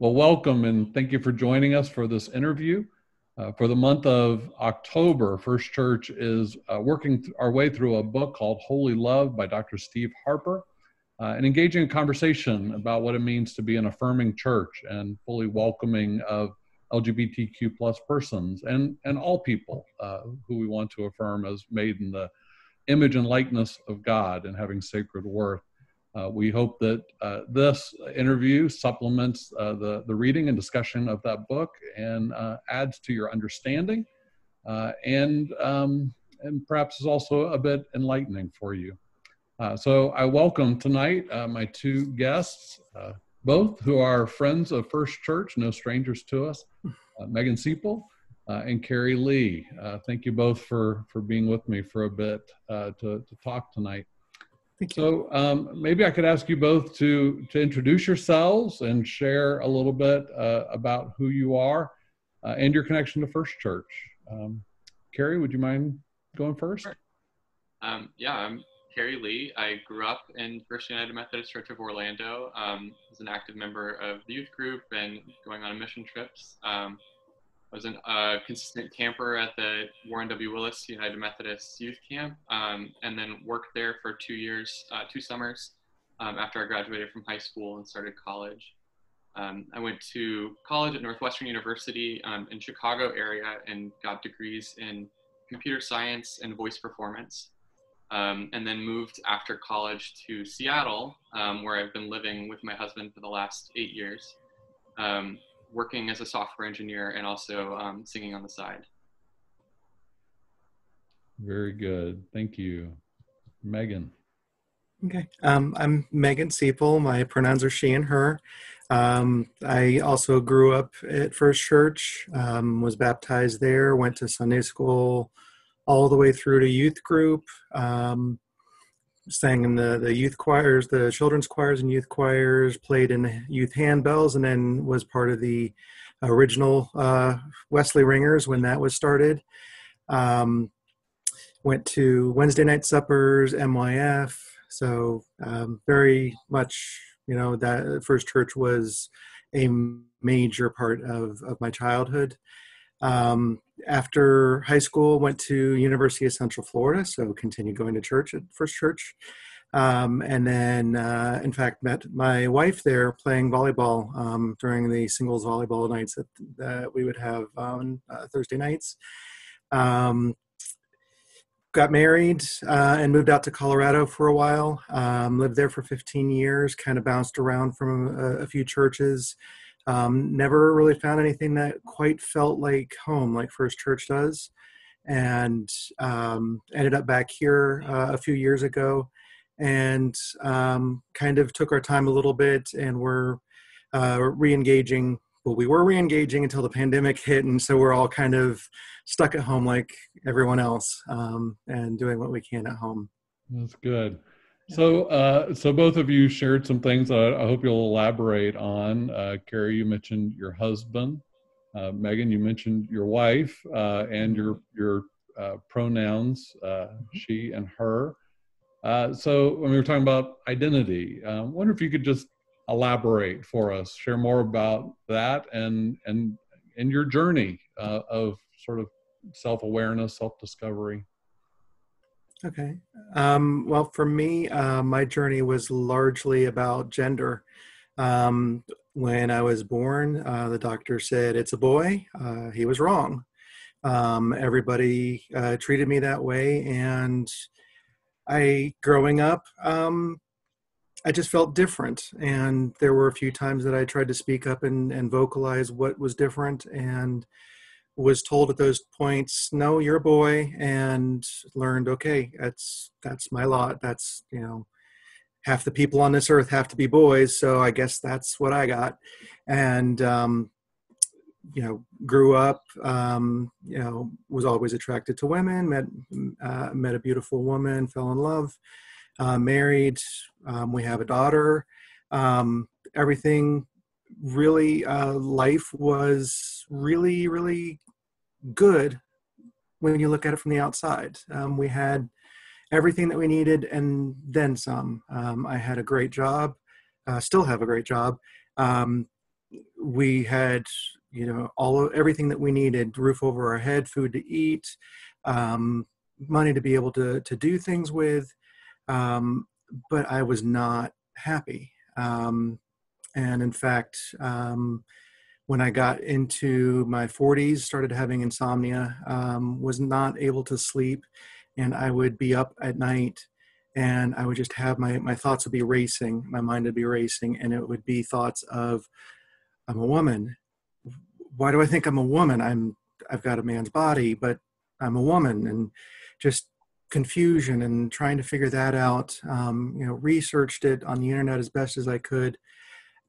Well, welcome and thank you for joining us for this interview. Uh, for the month of October, First Church is uh, working our way through a book called Holy Love by Dr. Steve Harper uh, and engaging in conversation about what it means to be an affirming church and fully welcoming of LGBTQ plus persons and, and all people uh, who we want to affirm as made in the image and likeness of God and having sacred worth. Uh, we hope that uh, this interview supplements uh, the, the reading and discussion of that book and uh, adds to your understanding uh, and, um, and perhaps is also a bit enlightening for you. Uh, so I welcome tonight my two guests, both who are friends of First Church, no strangers to us, Megan Cepull and Cary Lee. thank you both for, for being with me for a bit to, to talk tonight. Thank you. So um, maybe I could ask you both to to introduce yourselves and share a little bit uh, about who you are uh, and your connection to First Church. Um, Cary, would you mind going first? Sure. Um, yeah, I'm Cary Lee. I grew up in First United Methodist Church of Orlando. Um, was an active member of the youth group and going on mission trips. Um, I was a uh, consistent camper at the Warren W. Willis United Methodist Youth Camp, um, and then worked there for two years, uh, two summers, um, after I graduated from high school and started college. Um, I went to college at Northwestern University um, in Chicago area and got degrees in computer science and voice performance. Um, and then moved after college to Seattle, um, where I've been living with my husband for the last eight years. Um, working as a software engineer and also um, singing on the side. Very good. Thank you. Megan. Okay. Um, I'm Megan Cepull. My pronouns are she and her. Um, I also grew up at First Church, um, was baptized there, went to Sunday school all the way through to youth group. Um, sang in the, the youth choirs, the children's choirs and youth choirs, played in youth handbells, and then was part of the original uh, Wesley Ringers when that was started. Um, went to Wednesday night suppers, MYF. So um, very much, you know, that First Church was a major part of, of my childhood. Um, after high school, went to University of Central Florida, so continued going to church at First Church. Um, and then, uh, in fact, met my wife there playing volleyball um, during the singles volleyball nights that, that we would have on uh, Thursday nights. Um, got married uh, and moved out to Colorado for a while. Um, lived there for 15 years, kind of bounced around from a, a few churches. Um, never really found anything that quite felt like home, like First Church does, and um, ended up back here uh, a few years ago, and um, kind of took our time a little bit, and we're uh, re-engaging. Well, we were re-engaging until the pandemic hit, and so we're all kind of stuck at home like everyone else, um, and doing what we can at home. That's good. So, uh, so both of you shared some things. I, I hope you'll elaborate on. Uh, Cary, you mentioned your husband. Uh, Megan, you mentioned your wife uh, and your your uh, pronouns, uh, mm-hmm. she and her. so, when we were talking about identity, I wonder if you could just elaborate for us, share more about that, and and and your journey of sort of self awareness, self discovery. Okay. Um, well, for me, uh, my journey was largely about gender. Um, when I was born, uh, the doctor said it's a boy. Uh, he was wrong. Um, everybody uh, treated me that way, and I, growing up, um, I just felt different. And there were a few times that I tried to speak up and, and vocalize what was different, and was told at those points no you're a boy and learned okay that's that's my lot. That's you know half the people on this earth have to be boys so i guess that's what i got. And um you know grew up um you know was always attracted to women met uh, met a beautiful woman fell in love uh, married um, we have a daughter. Um everything really uh, life was really really good when you look at it from the outside. Um, we had everything that we needed and then some. Um, I had a great job, uh, still have a great job. Um, we had you know all of, everything that we needed roof over our head food to eat um, money to be able to to do things with um, but i was not happy um, and in fact um, when i got into my 40s started having insomnia um, was not able to sleep and i would be up at night and i would just have my my thoughts would be racing my mind would be racing and it would be thoughts of i'm a woman why do I think I'm a woman? I'm I've got a man's body, but I'm a woman, and just confusion and trying to figure that out. Um, you know, researched it on the internet as best as I could,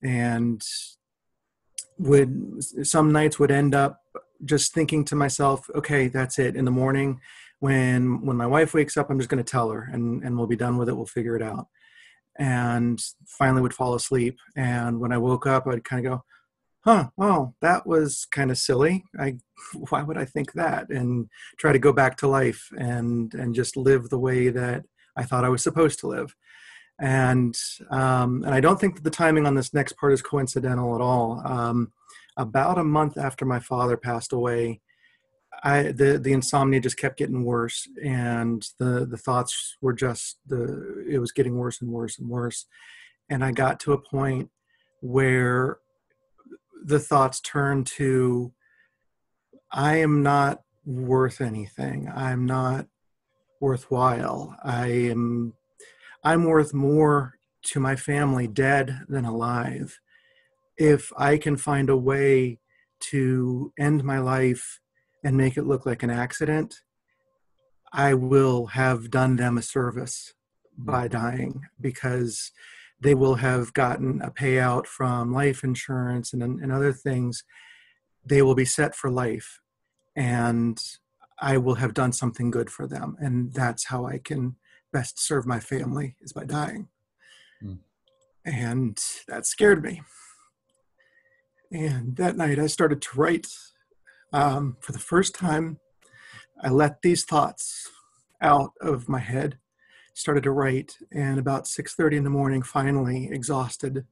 and would some nights would end up just thinking to myself, okay, that's it. In the morning, when when my wife wakes up, I'm just going to tell her, and and we'll be done with it. We'll figure it out. And finally, would fall asleep. And when I woke up, I'd kind of go, huh, well, that was kind of silly. I, why would I think that? And try to go back to life and and just live the way that I thought I was supposed to live. And um, and I don't think that the timing on this next part is coincidental at all. Um, about a month after my father passed away, I the the insomnia just kept getting worse, and the the thoughts were just the it was getting worse and worse and worse, and I got to a point where the thoughts turned to I am not worth anything. I'm not worthwhile. I am I'm worth more to my family dead than alive. If I can find a way to end my life and make it look like an accident, I will have done them a service by dying because they will have gotten a payout from life insurance and, and other things. They will be set for life, and I will have done something good for them. And that's how I can best serve my family is by dying. Hmm. And that scared me. And that night I started to write. Um, for the first time, I let these thoughts out of my head started to write and about 6.30 in the morning finally exhausted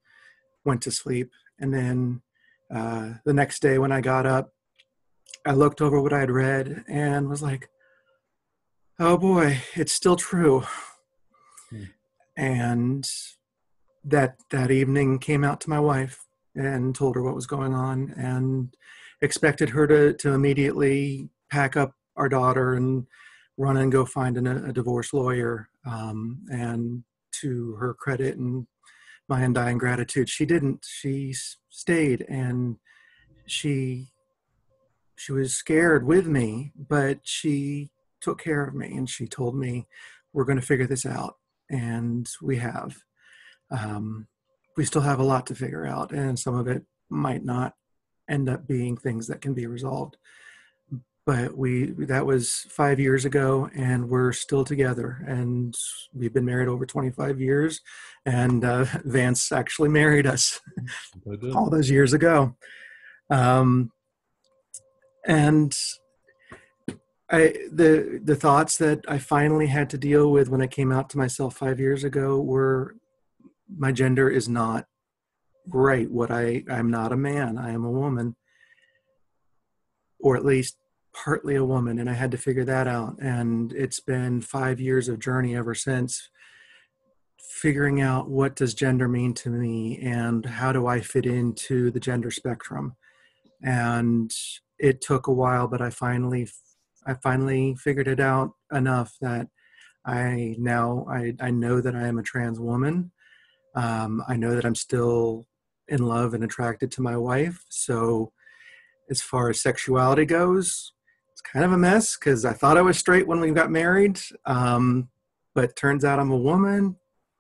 went to sleep and then uh, the next day when i got up i looked over what i had read and was like oh boy it's still true hmm. and that that evening came out to my wife and told her what was going on and expected her to to immediately pack up our daughter and run and go find an, a divorce lawyer um, and to her credit and my undying gratitude, she didn't. She stayed and she she was scared with me, but she took care of me and she told me, "We're going to figure this out," and we have. Um, we still have a lot to figure out, and some of it might not end up being things that can be resolved. But we that was five years ago and we're still together and we've been married over 25 years and uh, vance actually married us all those years ago. Um, and I, the the thoughts that I finally had to deal with when I came out to myself five years ago were my gender is not right. What I I'm not a man. I am a woman, or at least partly a woman and i had to figure that out and it's been five years of journey ever since figuring out what does gender mean to me and how do i fit into the gender spectrum and it took a while but i finally i finally figured it out enough that i now i, I know that i am a trans woman um, i know that i'm still in love and attracted to my wife so as far as sexuality goes it's kind of a mess because I thought I was straight when we got married, um, but turns out I'm a woman.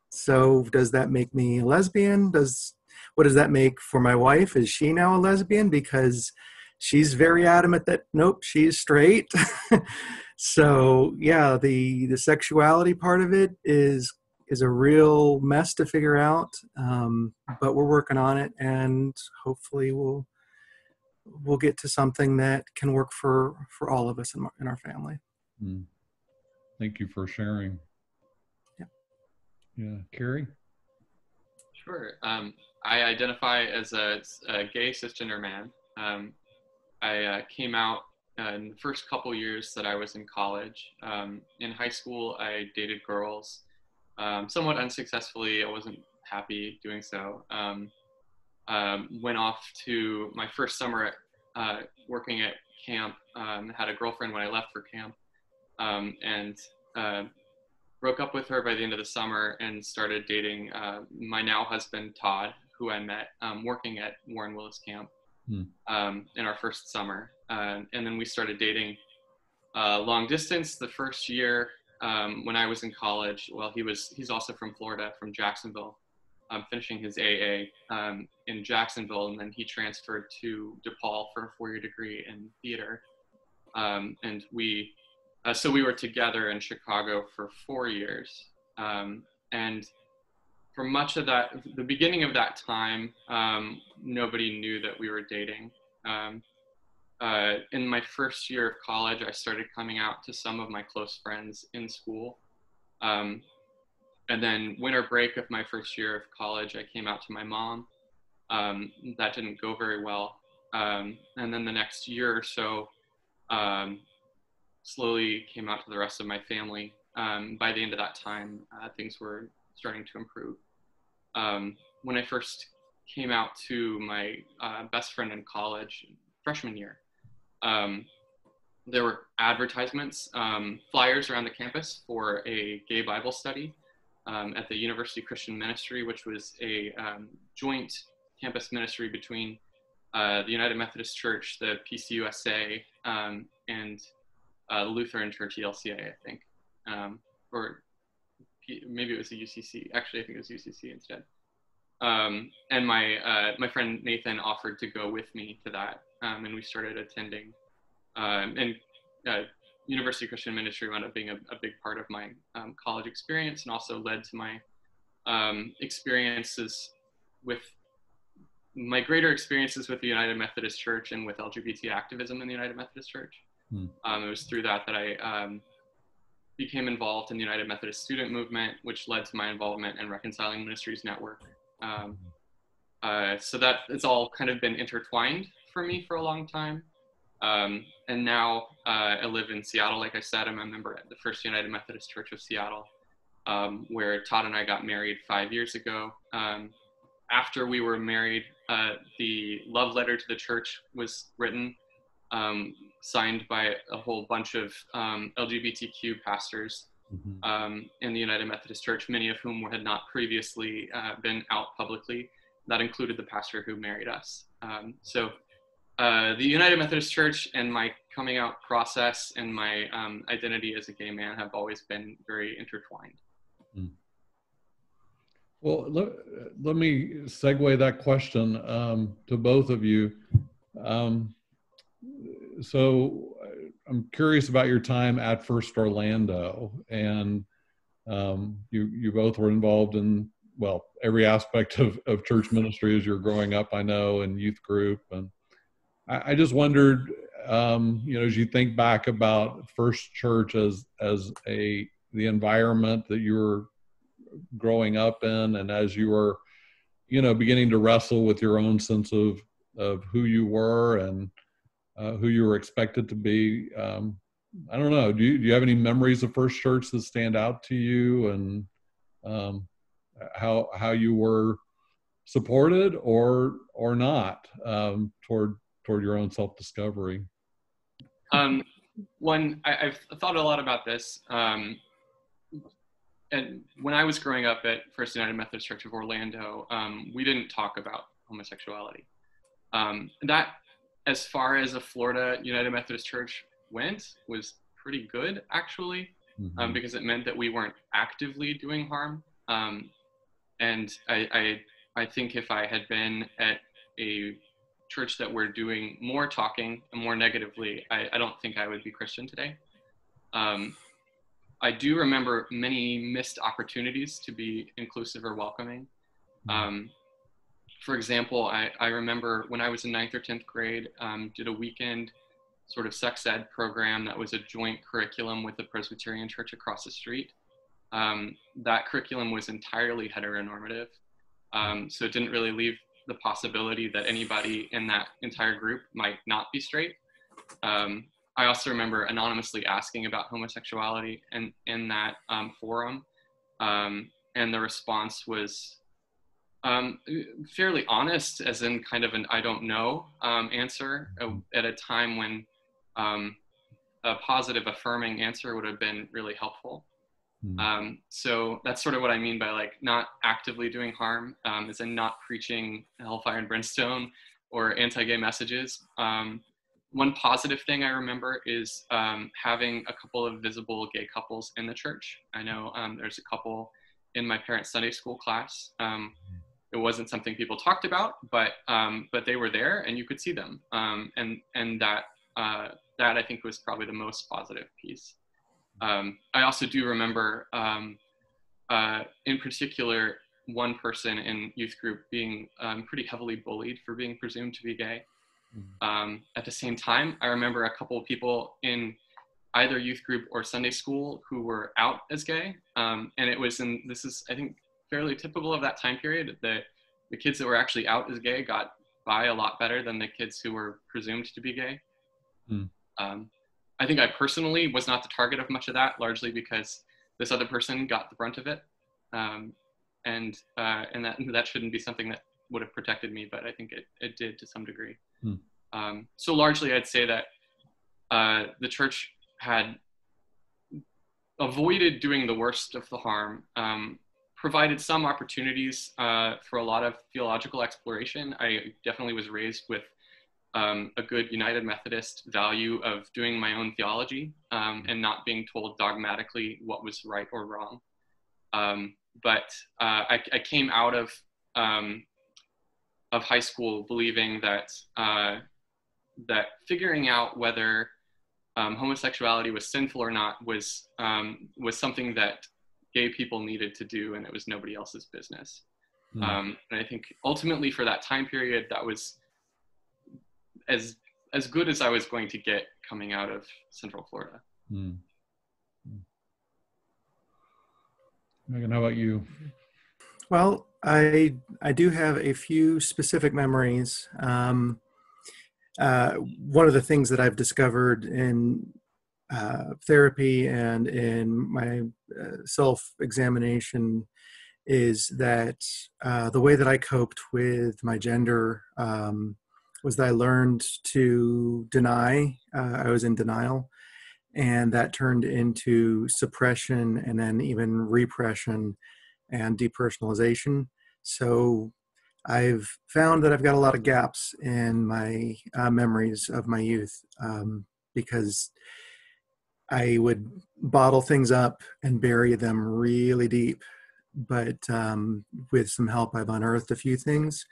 So does that make me a lesbian? Does what does that make for my wife? Is she now a lesbian because she's very adamant that nope, she's straight. so yeah, the the sexuality part of it is is a real mess to figure out, um, but we're working on it, and hopefully we'll we'll get to something that can work for for all of us in, in our family mm. thank you for sharing yeah yeah cary Sure. Um, I identify as a, a gay cisgender man. Um, I uh, came out uh, in the first couple years that I was in college. Um, in high school, I dated girls, um, somewhat unsuccessfully. I wasn't happy doing so. Um, um, went off to my first summer at, uh, working at camp. Um, had a girlfriend when I left for camp, and uh, broke up with her by the end of the summer and started dating uh, my now husband Todd, who I met working at Warren Willis Camp hmm. in our first summer uh, and then we started dating uh, long distance the first year um, when I was in college. Well, he was he's also from Florida, from Jacksonville, um, finishing his AA um, in Jacksonville, and then he transferred to DePaul for a four-year degree in theater. Um, and we, uh, so we were together in Chicago for four years, um, and for much of that, the beginning of that time, um, nobody knew that we were dating. Um, uh, in my first year of college, I started coming out to some of my close friends in school. Um, and then winter break of my first year of college, I came out to my mom. Um, that didn't go very well. Um, and then the next year or so, um, slowly came out to the rest of my family. By the end of that time, uh, things were starting to improve. Um, when I first came out to my uh, best friend in college, freshman year, um, there were advertisements, um, flyers around the campus for a gay Bible study um, at the University Christian Ministry, which was a um, joint campus ministry between uh, the United Methodist Church, the PCUSA, um, and uh, Lutheran Church ELCA, I think, or maybe it was the UCC. Actually, I think it was UCC instead. Um, and my uh, my friend Nathan offered to go with me to that, um, and we started attending. Um, and uh, University Christian Ministry wound up being a, a big part of my um, college experience, and also led to my um, experiences with my greater experiences with the United Methodist Church and with LGBT activism in the United Methodist Church. Um, it was through that that I became involved in the United Methodist Student Movement, which led to my involvement in Reconciling Ministries Network, um, uh, so that it's all kind of been intertwined for me for a long time. Um, and now uh, I live in Seattle. Like I said, I'm a member at the First United Methodist Church of Seattle, um, where Todd and I got married five years ago. Um, after we were married, uh, the love letter to the church was written, um, signed by a whole bunch of um, LGBTQ pastors mm-hmm. um, in the United Methodist Church, many of whom had not previously uh, been out publicly. That included the pastor who married us. Um, so uh, the United Methodist Church and my coming out process and my um, identity as a gay man have always been very intertwined. Mm. Well, let, let me segue that question um, to both of you. Um, so I'm curious about your time at First Orlando, and um, you you both were involved in well every aspect of, of church ministry as you're growing up. I know, and youth group, and I, I just wondered, um, you know, as you think back about First Church as as a the environment that you were growing up in, and as you were, you know, beginning to wrestle with your own sense of of who you were and uh, who you were expected to be. Um, I don't know. Do you, do you have any memories of First Church that stand out to you, and um, how how you were supported or or not um, toward toward your own self discovery? Um, one, I, have thought a lot about this. Um, and when I was growing up at First United Methodist Church of Orlando, um, we didn't talk about homosexuality. Um, that as far as a Florida United Methodist Church went, was pretty good actually, um, mm-hmm. um, because it meant that we weren't actively doing harm. Um, and I, I, I think if I had been at a church that were doing more talking and more negatively, I, I don't think I would be Christian today. Um, I do remember many missed opportunities to be inclusive or welcoming. Mm-hmm. Um, for example, I, I remember when I was in ninth or 10th grade, um, did a weekend sort of sex ed program that was a joint curriculum with the Presbyterian church across the street. Um, that curriculum was entirely heteronormative. Um, so it didn't really leave the possibility that anybody in that entire group might not be straight. Um, I also remember anonymously asking about homosexuality in, in that um, forum. Um, and the response was um, fairly honest, as in kind of an I don't know um, answer uh, at a time when um, a positive, affirming answer would have been really helpful. Mm. Um, so that's sort of what I mean by like not actively doing harm, um, is in not preaching hellfire and brimstone or anti-gay messages. Um, one positive thing I remember is um, having a couple of visible gay couples in the church. I know um, there's a couple in my parents' Sunday school class. Um, it wasn't something people talked about, but but they were there and you could see them, and and that uh, that I think was probably the most positive piece. Um, I also do remember, um, uh, in particular, one person in youth group being um, pretty heavily bullied for being presumed to be gay. Mm-hmm. Um, at the same time, I remember a couple of people in either youth group or Sunday school who were out as gay, um, and it was in this is I think fairly typical of that time period. The the kids that were actually out as gay got by a lot better than the kids who were presumed to be gay. Mm. Um, I think I personally was not the target of much of that, largely because this other person got the brunt of it, um, and uh, and that that shouldn't be something that would have protected me, but I think it it did to some degree. Hmm. Um, so largely, I'd say that uh, the church had avoided doing the worst of the harm, um, provided some opportunities uh, for a lot of theological exploration. I definitely was raised with um, a good United Methodist value of doing my own theology um, and not being told dogmatically what was right or wrong. Um, but uh, I, I, came out of um, of high school believing that uh, that figuring out whether um, homosexuality was sinful or not was um, was something that gay people needed to do, and it was nobody else's business. Mm. and I think ultimately for that time period, that was as as good as I was going to get coming out of Central Florida. Mm. Megan, how about you? Well, I I do have a few specific memories. Um, uh, one of the things that I've discovered in uh, therapy and in my uh, self examination is that uh, the way that I coped with my gender um, was that I learned to deny. Uh, I was in denial, and that turned into suppression and then even repression and depersonalization. So I've found that I've got a lot of gaps in my uh, memories of my youth um, because I would bottle things up and bury them really deep. But um, with some help, I've unearthed a few things.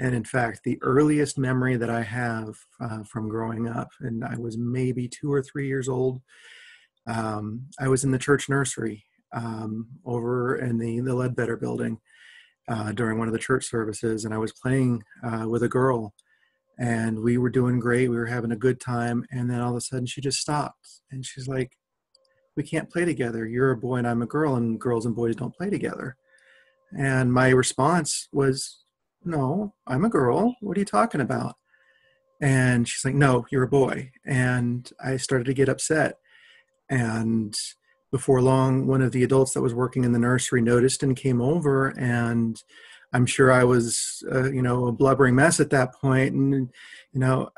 And in fact, the earliest memory that I have uh, from growing up, and I was maybe two or three years old, um, I was in the church nursery um, over in the, the Ledbetter building uh, during one of the church services, and I was playing uh, with a girl, and we were doing great. We were having a good time, and then all of a sudden she just stopped, and she's like, "We can't play together. You're a boy and I'm a girl, and girls and boys don't play together." And my response was, no, I'm a girl. What are you talking about? And she's like, No, you're a boy. And I started to get upset. And before long, one of the adults that was working in the nursery noticed and came over. And I'm sure I was, uh, you know, a blubbering mess at that point. And, you know,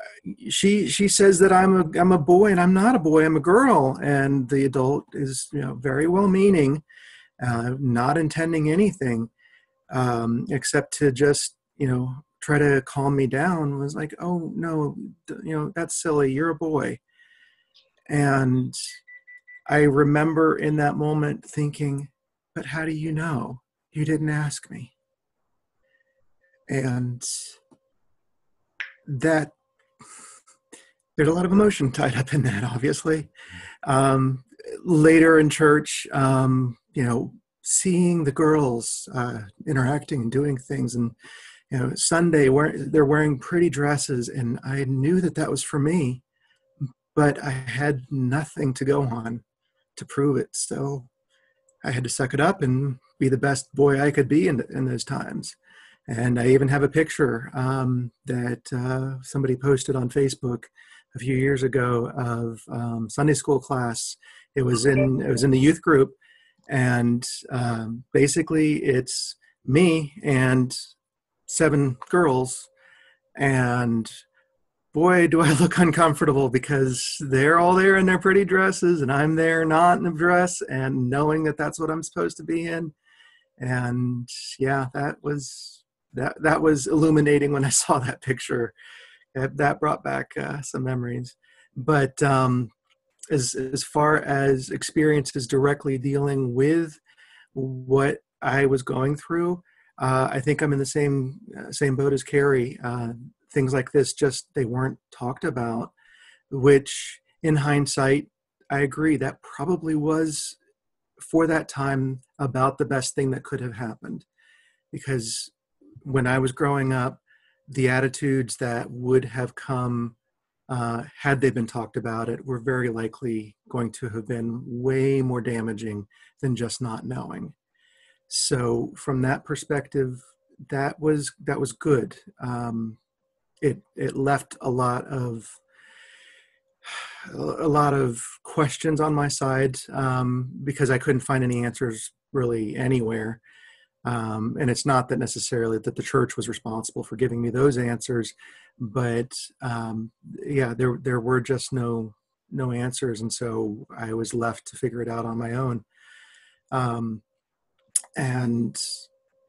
she she says that I'm a I'm a boy and I'm not a boy. I'm a girl. And the adult is, you know, very well meaning, uh, not intending anything um, except to just you know try to calm me down was like oh no you know that's silly you're a boy and i remember in that moment thinking but how do you know you didn't ask me and that there's a lot of emotion tied up in that obviously um, later in church um, you know seeing the girls uh, interacting and doing things and you know sunday they're wearing pretty dresses and i knew that that was for me but i had nothing to go on to prove it so I had to suck it up and be the best boy I could be in, in those times. And I even have a picture um, that uh, somebody posted on Facebook a few years ago of um, Sunday school class. It was in it was in the youth group, and um, basically it's me and seven girls, and boy, do I look uncomfortable because they're all there in their pretty dresses and I'm there not in a dress and knowing that that's what I'm supposed to be in. And yeah, that was that that was illuminating when I saw that picture. That, brought back uh, some memories. But um, as as far as experiences directly dealing with what I was going through, uh, I think I'm in the same uh, same boat as Cary. Uh, things like this just they weren't talked about which in hindsight i agree that probably was for that time about the best thing that could have happened because when i was growing up the attitudes that would have come uh, had they been talked about it were very likely going to have been way more damaging than just not knowing so from that perspective that was that was good um, it it left a lot of a lot of questions on my side um, because I couldn't find any answers really anywhere. Um, and it's not that necessarily that the church was responsible for giving me those answers, but um, yeah, there there were just no no answers, and so I was left to figure it out on my own. Um, and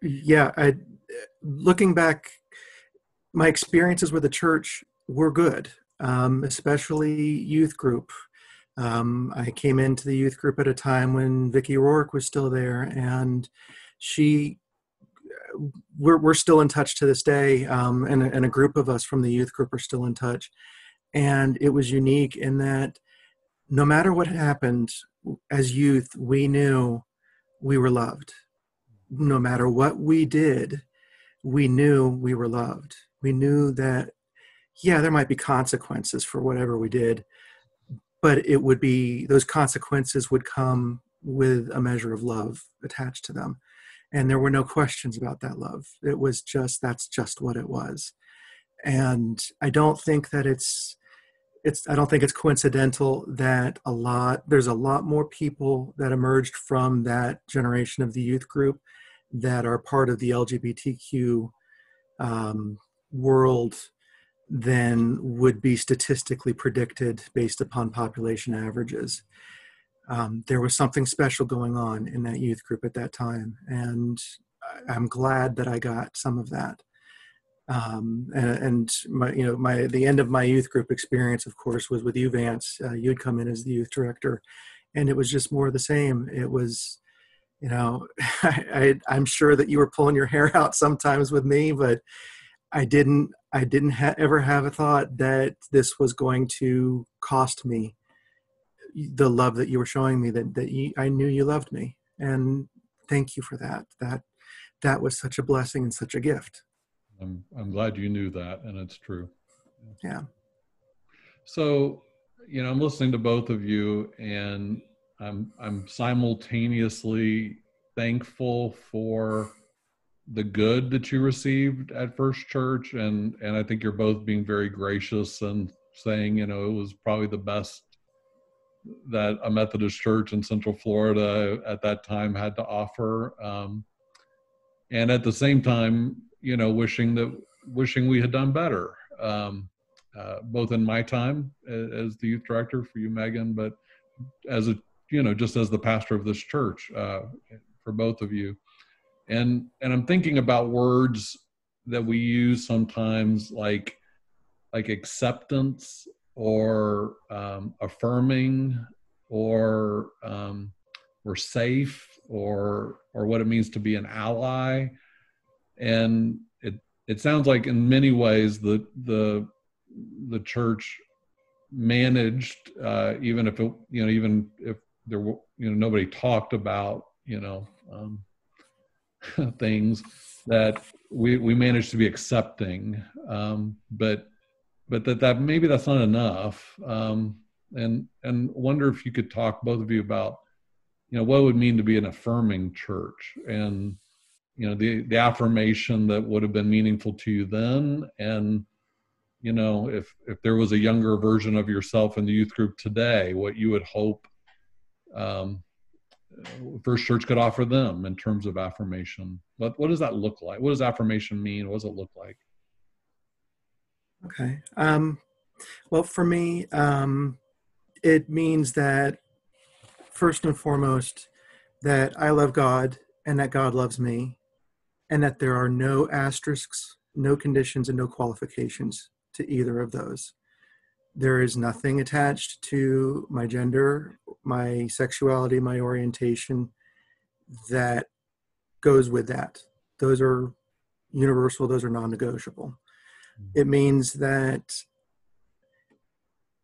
yeah, I, looking back my experiences with the church were good, um, especially youth group. Um, I came into the youth group at a time when Vicki Rourke was still there, and she we're, we're still in touch to this day, um, and, and a group of us from the youth group are still in touch. And it was unique in that no matter what happened as youth, we knew we were loved. No matter what we did, we knew we were loved we knew that yeah there might be consequences for whatever we did but it would be those consequences would come with a measure of love attached to them and there were no questions about that love it was just that's just what it was and i don't think that it's it's i don't think it's coincidental that a lot there's a lot more people that emerged from that generation of the youth group that are part of the lgbtq um, world than would be statistically predicted based upon population averages. Um, there was something special going on in that youth group at that time, and I'm glad that I got some of that. Um, and, and, my, you know, my the end of my youth group experience, of course, was with you, Vance. Uh, you'd come in as the youth director, and it was just more of the same. It was, you know, I, I, I'm sure that you were pulling your hair out sometimes with me, but I didn't I didn't ha- ever have a thought that this was going to cost me the love that you were showing me that that you, I knew you loved me. And thank you for that. That that was such a blessing and such a gift. I'm I'm glad you knew that and it's true. Yeah. So you know I'm listening to both of you and I'm I'm simultaneously thankful for the good that you received at First Church, and and I think you're both being very gracious and saying, you know, it was probably the best that a Methodist church in Central Florida at that time had to offer, um, and at the same time, you know, wishing that wishing we had done better, um, uh, both in my time as the youth director for you, Megan, but as a you know, just as the pastor of this church uh, for both of you. And and i'm thinking about words that we use sometimes like like acceptance or um, affirming or um, or safe or or what it means to be an ally. And it it sounds like in many ways the the the church managed uh, even if it you know even if there were you know nobody talked about you know um, things that we we managed to be accepting, um, but but that that maybe that's not enough. Um, and and wonder if you could talk both of you about you know, what would mean to be an affirming church and, you know, the, the affirmation that would have been meaningful to you then. And, you know, if, if there was a younger version of yourself in the youth group today, what you would hope um, First Church could offer them in terms of affirmation. What, what does that look like? What does affirmation mean? What does it look like? Okay. Um, well, for me, um, it means that first and foremost, that I love God and that God loves me, and that there are no asterisks, no conditions, and no qualifications to either of those. There is nothing attached to my gender, my sexuality, my orientation that goes with that. Those are universal, those are non negotiable. It means that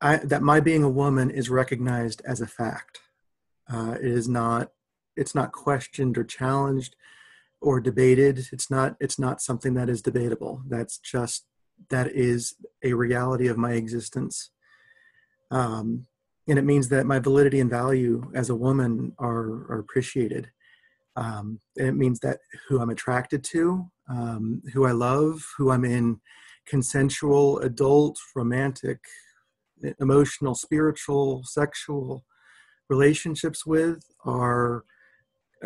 I, that my being a woman is recognized as a fact. Uh, it is not it's not questioned or challenged or debated. It's not it's not something that is debatable. That's just that is a reality of my existence. Um, and it means that my validity and value as a woman are, are appreciated. Um, and it means that who I'm attracted to, um, who I love, who I'm in consensual, adult, romantic, emotional, spiritual, sexual relationships with are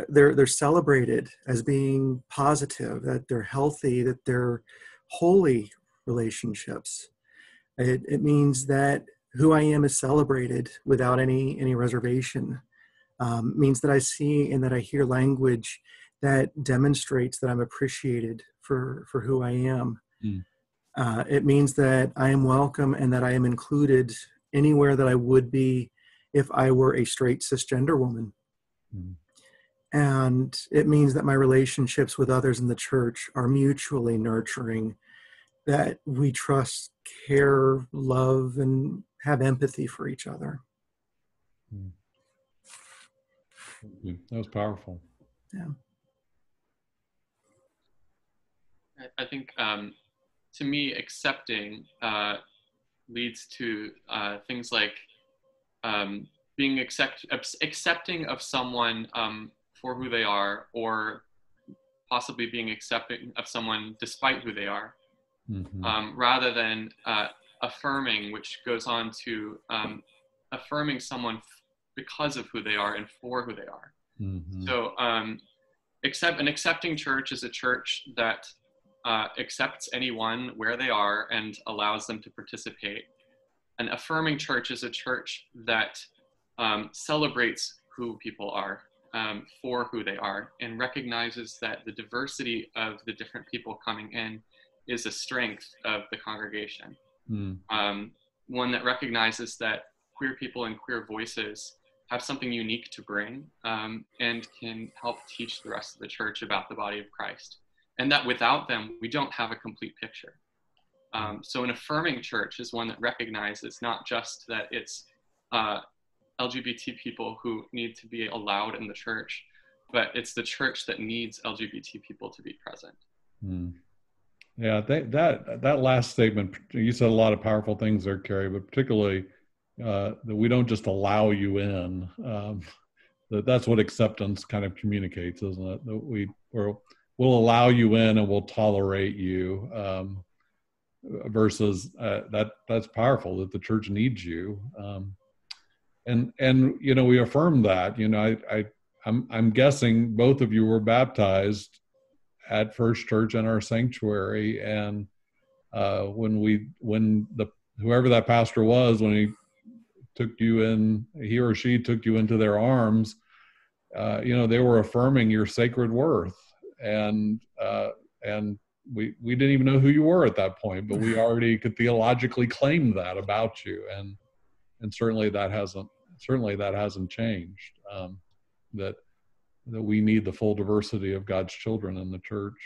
they're they're celebrated as being positive, that they're healthy, that they're holy relationships. It, it means that who I am is celebrated without any any reservation. Um, means that I see and that I hear language that demonstrates that I'm appreciated for for who I am. Mm. Uh, it means that I am welcome and that I am included anywhere that I would be if I were a straight cisgender woman. Mm. And it means that my relationships with others in the church are mutually nurturing, that we trust, care, love, and have empathy for each other. Mm. That was powerful. Yeah. I think um, to me, accepting uh, leads to uh, things like um, being accept, accepting of someone um, for who they are, or possibly being accepting of someone despite who they are, mm-hmm. um, rather than uh, affirming, which goes on to um, affirming someone f- because of who they are and for who they are. Mm-hmm. So, um, accept an accepting church is a church that uh, accepts anyone where they are and allows them to participate. An affirming church is a church that um, celebrates who people are um, for who they are and recognizes that the diversity of the different people coming in is a strength of the congregation. Mm. Um, one that recognizes that queer people and queer voices have something unique to bring um, and can help teach the rest of the church about the body of Christ and that without them, we don't have a complete picture. Um, so, an affirming church is one that recognizes not just that it's uh, LGBT people who need to be allowed in the church, but it's the church that needs LGBT people to be present. Mm. Yeah, that, that that last statement, you said a lot of powerful things there, Cary, but particularly uh, that we don't just allow you in. Um, that that's what acceptance kind of communicates, isn't it? That we we're we'll allow you in and we'll tolerate you um, versus uh, that that's powerful that the church needs you. Um, and and you know we affirm that you know I, I I'm I'm guessing both of you were baptized at First Church in our sanctuary. And uh, when we when the whoever that pastor was when he took you in he or she took you into their arms uh, you know they were affirming your sacred worth and uh, and we we didn't even know who you were at that point, but we already could theologically claim that about you, and and certainly that hasn't certainly that hasn't changed. Um, that that we need the full diversity of God's children in the church.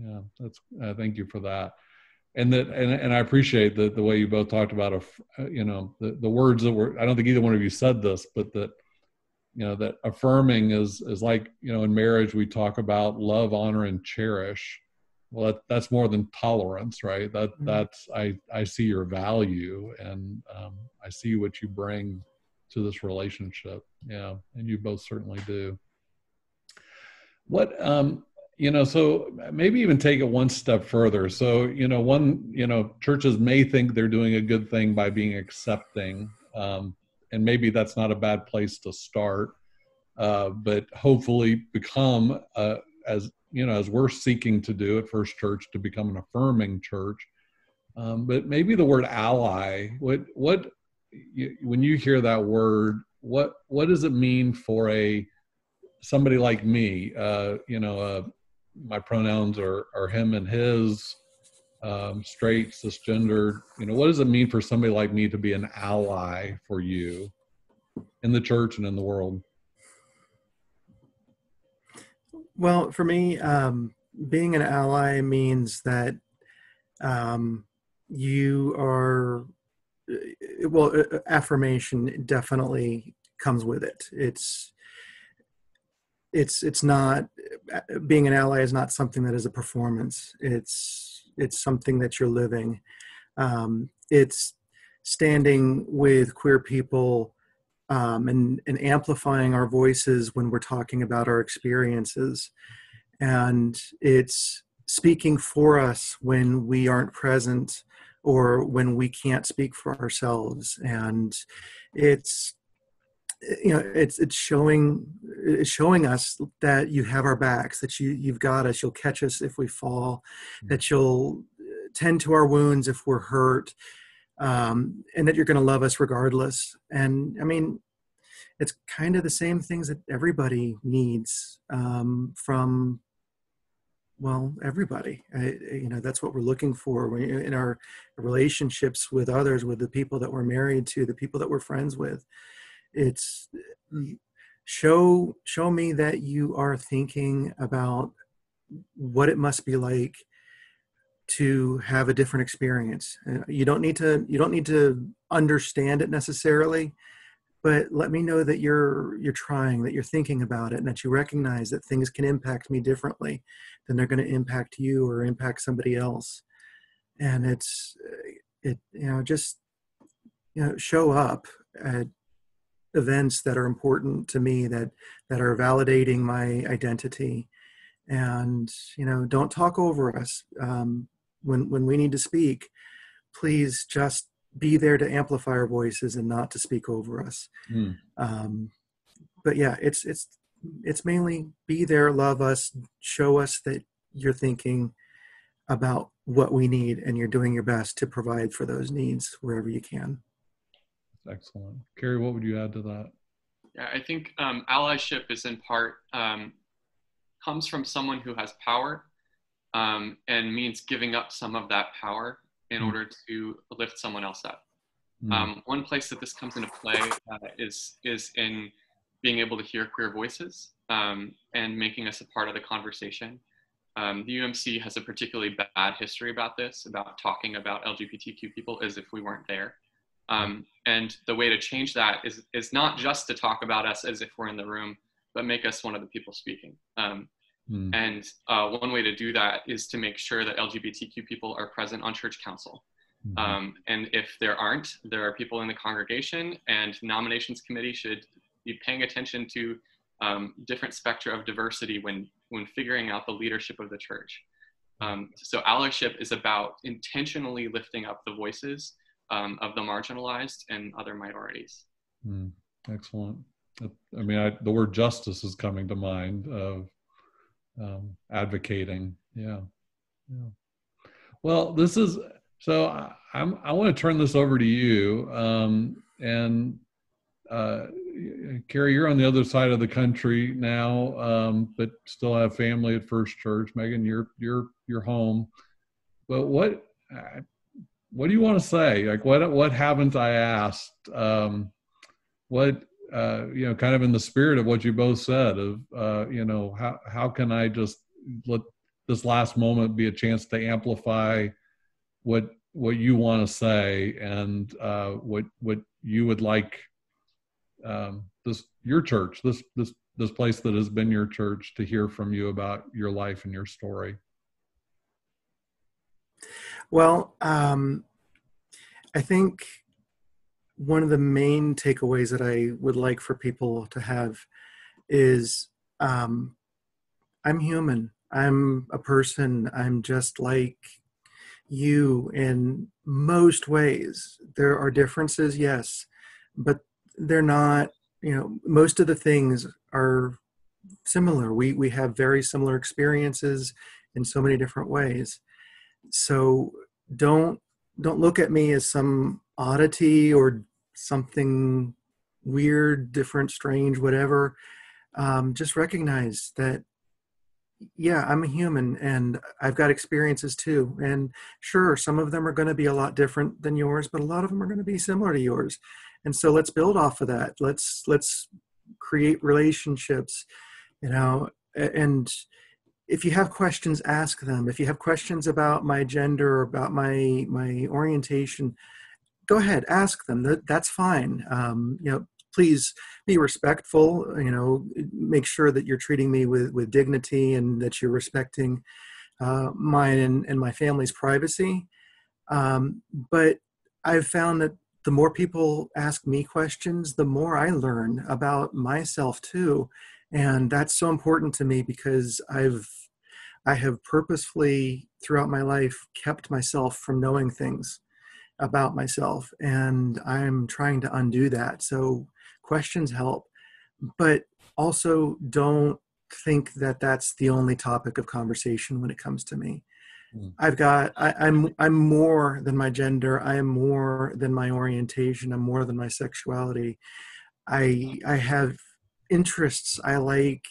Yeah, that's uh, thank you for that. And that, and, and I appreciate the, the way you both talked about, a, you know, the, the words that were, I don't think either one of you said this, but that you know that affirming is is like you know in marriage we talk about love honor and cherish well that, that's more than tolerance right that mm-hmm. that's i i see your value and um, i see what you bring to this relationship. Yeah, and you both certainly do. What um, you know, so maybe even take it one step further. So you know, one you know, churches may think they're doing a good thing by being accepting, um, and maybe that's not a bad place to start. Uh, but hopefully become uh, as you know as we're seeking to do at First Church to become an affirming church. Um, but maybe the word ally. What what you, when you hear that word, what what does it mean for a somebody like me? Uh, you know, uh, my pronouns are are him and his. Um, straight, cisgender. You know, what does it mean for somebody like me to be an ally for you in the church and in the world? Well, for me, um, being an ally means that um, you are uh, well uh, uh, affirmation definitely comes with it it's it's it's not being an ally is not something that is a performance it's it's something that you're living. Um, it's standing with queer people um, and and amplifying our voices when we're talking about our experiences. And it's speaking for us when we aren't present or when we can't speak for ourselves. And it's you know it's it's showing it's showing us that you have our backs that you you've got us you'll catch us if we fall mm. that you'll tend to our wounds if we're hurt um, and that you're going to love us regardless. And i mean it's kind of the same things that everybody needs um, from well everybody. I, you know that's what we're looking for in our relationships with others with the people that we're married to the people that we're friends with it's show show me that you are thinking about what it must be like to have a different experience. Uh, you don't need to you don't need to understand it necessarily but let me know that you're you're trying that you're thinking about it and that you recognize that things can impact me differently than they're going to impact you or impact somebody else. And it's uh, it you know just you know show up at events that are important to me that that are validating my identity and you know don't talk over us um, when when we need to speak please just be there to amplify our voices and not to speak over us. Mm. Um, but yeah, it's it's it's mainly be there, love us, show us that you're thinking about what we need and you're doing your best to provide for those needs wherever you can. Excellent. Cary, what would you add to that? Yeah, I think um, allyship is in part um, comes from someone who has power um, and means giving up some of that power in mm. order to lift someone else up. Mm. Um, one place that this comes into play uh, is is in being able to hear queer voices um, and making us a part of the conversation. Um, the UMC has a particularly bad history about this, about talking about LGBTQ people as if we weren't there. Um, and the way to change that is is not just to talk about us as if we're in the room, but make us one of the people speaking. Um, Mm. And uh, one way to do that is to make sure that LGBTQ people are present on church council. Mm-hmm. Um, and if there aren't, there are people in the congregation, and nominations committee should be paying attention to um, different spectra of diversity when when figuring out the leadership of the church. Um, so allyship is about intentionally lifting up the voices um, of the marginalized and other minorities. Mm, excellent. I mean, I, the word justice is coming to mind of um, advocating. Yeah, yeah. Well, this is so. I, I'm. I want to turn this over to you, um, and uh, Cary, you're on the other side of the country now, um, but still have family at First Church. Megan, you're you're you're home. But what what do you want to say? Like, what what haven't I asked? Um, what uh, you know, kind of in the spirit of what you both said of, uh, you know, how, how can I just let this last moment be a chance to amplify what, what you want to say and uh, what, what you would like um, this, your church, this, this, this place that has been your church to hear from you about your life and your story. Well, um, I think one of the main takeaways that I would like for people to have is um, I'm human. I'm a person. I'm just like you in most ways. There are differences, yes, but they're not, you know, most of the things are similar. We, we have very similar experiences in so many different ways. So don't don't look at me as some oddity or something weird, different, strange, whatever. Um, just recognize that yeah, I'm a human and I've got experiences too. And sure, some of them are going to be a lot different than yours, but a lot of them are going to be similar to yours. And so let's build off of that. Let's let's create relationships, you know, and if you have questions, ask them. If you have questions about my gender or about my my orientation, go ahead, ask them. That, that's fine. Um, you know, please be respectful you know make sure that you're treating me with with dignity and that you're respecting uh, mine and, and my family's privacy um, but i've found that the more people ask me questions the more i learn about myself too and that's so important to me because i've i have purposefully throughout my life kept myself from knowing things about myself and i'm trying to undo that. So questions help but also don't think that that's the only topic of conversation when it comes to me. Mm. i've got I, i'm i'm more than my gender i am more than my orientation i'm more than my sexuality. I i have interests. I like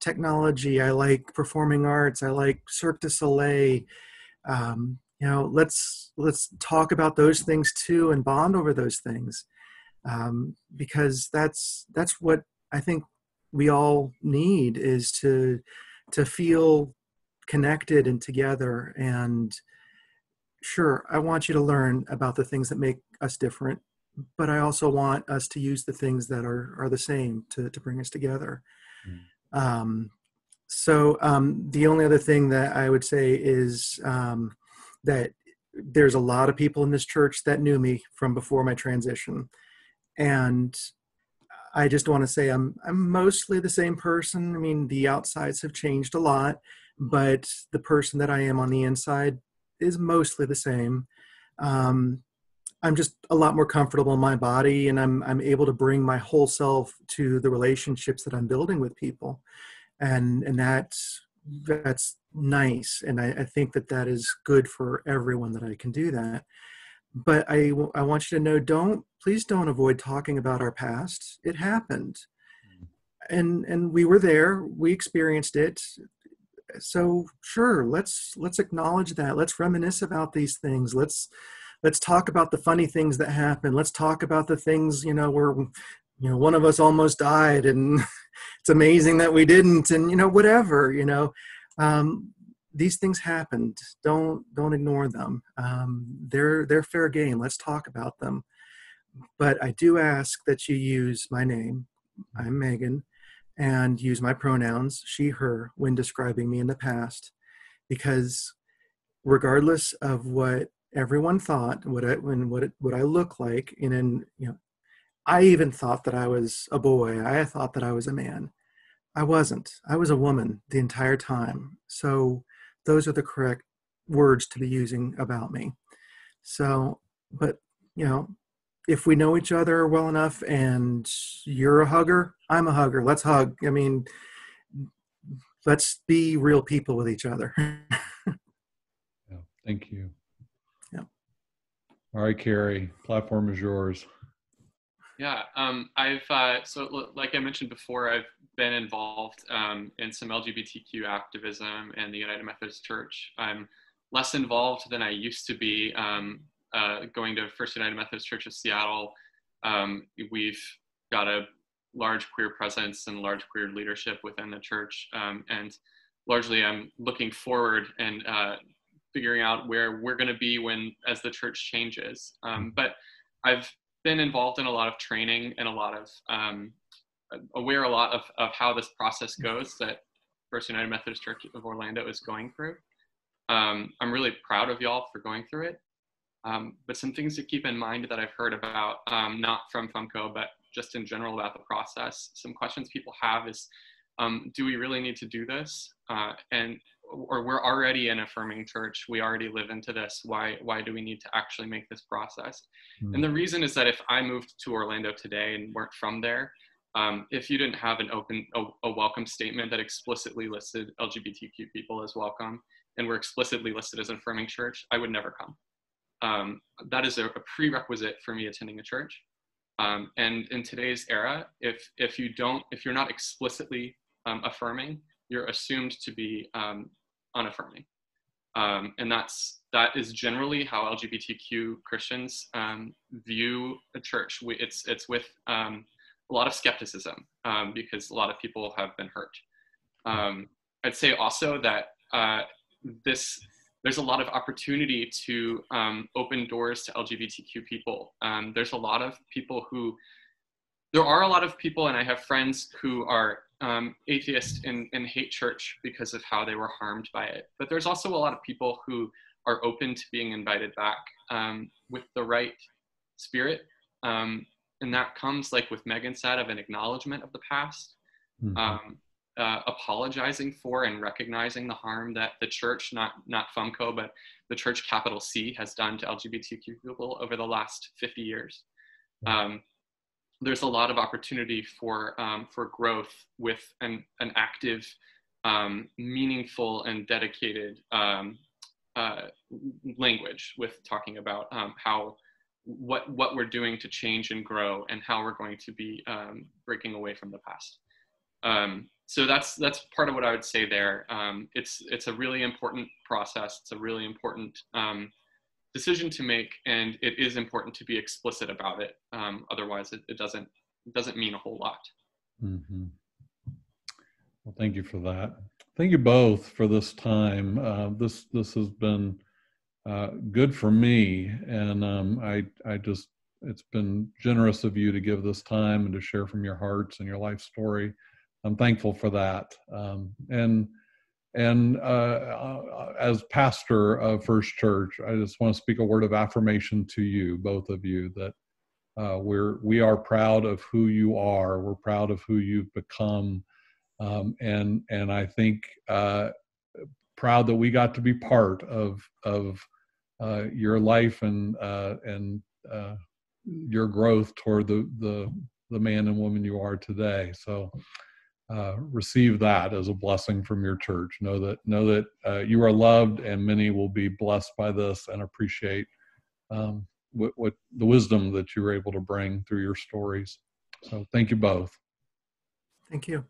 technology. I like performing arts. I like cirque du soleil. Um, you know let's let's talk about those things too and bond over those things um, because that's that's what I think we all need is to to feel connected and together. And sure i want you to learn about the things that make us different but i also want us to use the things that are are the same to to bring us together mm. um, so um, the only other thing that i would say is um, that there's a lot of people in this church that knew me from before my transition and I just want to say I'm I'm mostly the same person. I mean, the outsides have changed a lot, but the person that I am on the inside is mostly the same. Um, I'm just a lot more comfortable in my body, and I'm I'm able to bring my whole self to the relationships that I'm building with people, and and that's that's nice, and I, I think that that is good for everyone that I can do that. But I, I want you to know don't please don't avoid talking about our past. It happened. And and we were there. We experienced it. So sure let's let's acknowledge that. Let's reminisce about these things. Let's let's talk about the funny things that happen let's talk about the things you know where you know one of us almost died and it's amazing that we didn't and you know whatever you know um, these things happened. Don't don't ignore them. Um, they're they're fair game. Let's talk about them. But I do ask that you use my name. I'm Megan, and use my pronouns she her when describing me in the past, because regardless of what everyone thought, what I when what it, what I look like, and in you know, I even thought that I was a boy. I thought that I was a man. I wasn't. I was a woman the entire time. So those are the correct words to be using about me. So, but you know, if we know each other well enough and you're a hugger, I'm a hugger. Let's hug. I mean, let's be real people with each other. yeah, thank you. All right, Cary, platform is yours. Yeah, um, I've uh, so like I mentioned before, I've been involved um, in some LGBTQ activism in the United Methodist Church. I'm less involved than I used to be. Um, uh, going to First United Methodist Church of Seattle, um, we've got a large queer presence and large queer leadership within the church, um, and largely I'm looking forward and uh, figuring out where we're going to be when as the church changes. Um, but I've been involved in a lot of training and a lot of um, aware a lot of, of how this process goes that First United Methodist Church of Orlando is going through. Um, I'm really proud of y'all for going through it. Um, but some things to keep in mind that I've heard about, um, not from FUMCO, but just in general about the process. Some questions people have is, um, do we really need to do this? Uh, and or we're already an affirming church. We already live into this. Why why do we need to actually make this process? Mm. And the reason is that if I moved to Orlando today and weren't from there, um, if you didn't have an open a, a, welcome statement that explicitly listed LGBTQ people as welcome and were explicitly listed as an affirming church, I would never come. Um, that is a, a, prerequisite for me attending a church. Um, and in today's era, if if you don't, if you're not explicitly um, affirming, you're assumed to be um, unaffirming. Um, and that's that is generally how LGBTQ Christians um, view a church. We, it's it's with um, a lot of skepticism um, because a lot of people have been hurt. Um, I'd say also that uh, this there's a lot of opportunity to um, open doors to LGBTQ people. there's a lot of people who there are a lot of people, and I have friends who are um, atheist and, and hate church because of how they were harmed by it. But there's also a lot of people who are open to being invited back um, with the right spirit. Um, and that comes like with Megan said of an acknowledgement of the past, mm-hmm. Um, uh, apologizing for and recognizing the harm that the church, not not FUMCO, but the church capital C has done to LGBTQ people over the last 50 years. Um, there's a lot of opportunity for um, for growth with an an active, um, meaningful, and dedicated um, uh, language with talking about um, how what what we're doing to change and grow and how we're going to be um, breaking away from the past. Um, so that's that's part of what I would say there. it's it's a really important process. It's a really important decision to make, and it is important to be explicit about it. Um, otherwise, it, it, doesn't it doesn't mean a whole lot. Mm-hmm. Well, thank you for that. Thank you both for this time. Uh, this this has been uh, good for me, and um, I I just it's been generous of you to give this time and to share from your hearts and your life story. I'm thankful for that. Um, and and uh, uh, as pastor of First Church, I just want to speak a word of affirmation to you, both of you, that uh, we're we are proud of who you are. We're proud of who you've become, um, and and I think uh, proud that we got to be part of of uh, your life and uh, and your growth toward the the the man and woman you are today. So uh, receive that as a blessing from your church. Know that know that uh, you are loved, and many will be blessed by this and appreciate um, what, what the wisdom that you were able to bring through your stories. So, thank you both. Thank you.